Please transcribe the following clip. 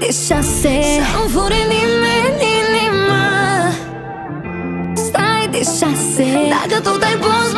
de șase. Să-mi fure nimeni inima. Stai de șase. Dacă tot ai pus